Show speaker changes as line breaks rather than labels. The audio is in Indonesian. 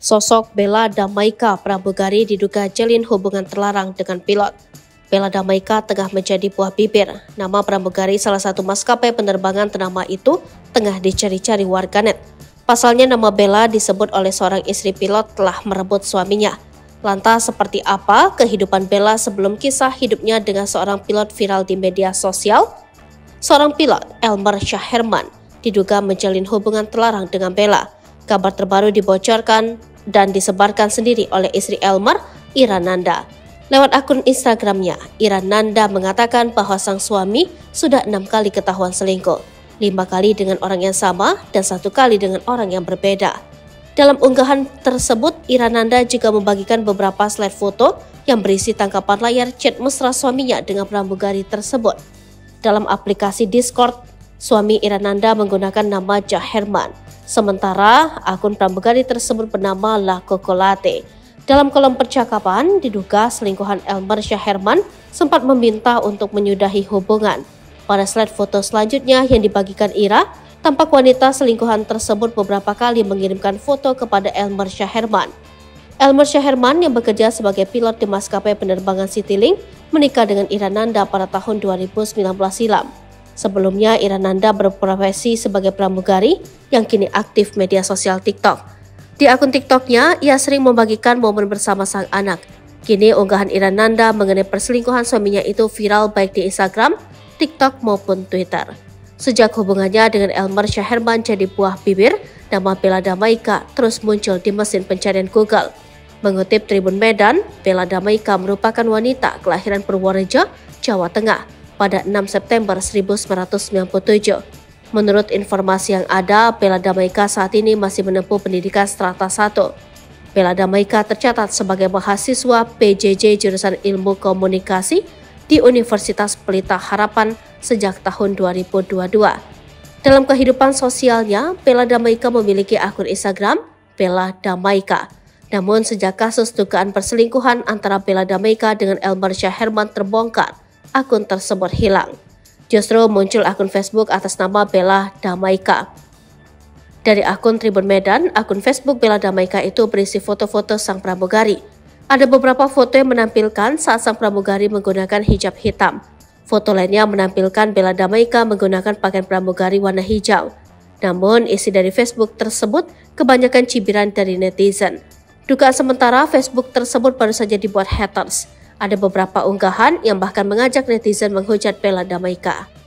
Sosok Bella Damaika Pramugari diduga jalin hubungan terlarang dengan pilot. Bella Damaika tengah menjadi buah bibir. Nama pramugari salah satu maskapai penerbangan ternama itu tengah dicari-cari warganet. Pasalnya nama Bella disebut oleh seorang istri pilot telah merebut suaminya. Lantas seperti apa kehidupan Bella sebelum kisah hidupnya dengan seorang pilot viral di media sosial? Seorang pilot, Elmer Syaherman, diduga menjalin hubungan terlarang dengan Bella. Kabar terbaru dibocorkan dan disebarkan sendiri oleh istri Elmer, Ira Nanda. Lewat akun Instagramnya, Ira Nanda mengatakan bahwa sang suami sudah enam kali ketahuan selingkuh, lima kali dengan orang yang sama dan satu kali dengan orang yang berbeda. Dalam unggahan tersebut, Ira Nanda juga membagikan beberapa slide foto yang berisi tangkapan layar chat mesra suaminya dengan pramugari tersebut. Dalam aplikasi Discord, suami Ira Nanda menggunakan nama Jaherman Sementara akun pramugari tersebut bernama La Kokolate. Dalam kolom percakapan, diduga selingkuhan Elmer Syaherman sempat meminta untuk menyudahi hubungan. Pada slide foto selanjutnya yang dibagikan Ira, tampak wanita selingkuhan tersebut beberapa kali mengirimkan foto kepada Elmer Syaherman. Elmer Syaherman yang bekerja sebagai pilot di maskapai penerbangan Citylink menikah dengan Ira Nanda pada tahun 2019 silam. Sebelumnya, Irananda berprofesi sebagai pramugari yang kini aktif media sosial TikTok. Di akun TikToknya, ia sering membagikan momen bersama sang anak. Kini unggahan Irananda mengenai perselingkuhan suaminya itu viral baik di Instagram, TikTok maupun Twitter. Sejak hubungannya dengan Elmer Syaherman jadi buah bibir, nama Bella Damaika terus muncul di mesin pencarian Google. Mengutip Tribun Medan, Bella Damaika merupakan wanita kelahiran Purworejo, Jawa Tengah pada 6 September 1997. Menurut informasi yang ada, Bella Damaika saat ini masih menempuh pendidikan strata 1. Bella Damaika tercatat sebagai mahasiswa PJJ jurusan Ilmu Komunikasi di Universitas Pelita Harapan sejak tahun 2022. Dalam kehidupan sosialnya, Bella Damaika memiliki akun Instagram Bella Damaika. Namun sejak kasus dugaan perselingkuhan antara Bella Damaika dengan Elmer Syaherman terbongkar, akun tersebut hilang. Justru muncul akun Facebook atas nama Bella Damaika. Dari akun Tribun Medan, akun Facebook Bella Damaika itu berisi foto-foto sang pramugari. Ada beberapa foto yang menampilkan saat sang pramugari menggunakan hijab hitam. Foto lainnya menampilkan Bella Damaika menggunakan pakaian pramugari warna hijau. Namun, isi dari Facebook tersebut kebanyakan cibiran dari netizen. Dugaan sementara Facebook tersebut baru saja dibuat haters. Ada beberapa unggahan yang bahkan mengajak netizen menghujat Bella Damaika.